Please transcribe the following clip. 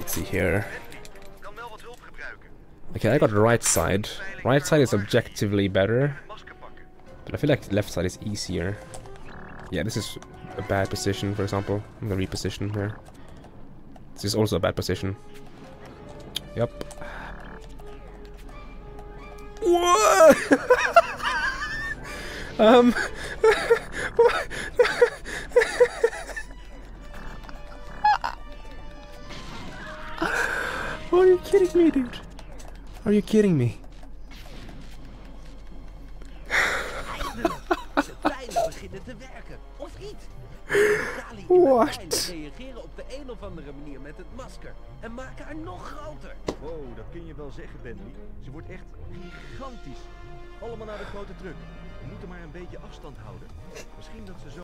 Let's see here. Okay, I got right side. Right side is objectively better, but I feel like left side is easier. Yeah, this is a bad position, for example. I'm gonna reposition here. This is also a bad position. Yep. What? um. Are you kidding me, dude? Are you kidding me? Beginnen te werken, of niet? Martijn reageren op de een of andere manier met het masker en maken haar nog groter. Wow, dat kun je wel zeggen, Bentley. Ze wordt echt gigantisch. Allemaal naar de grote truck. We moeten maar een beetje afstand houden. Misschien dat ze zo...